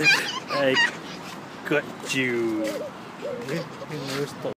I got you.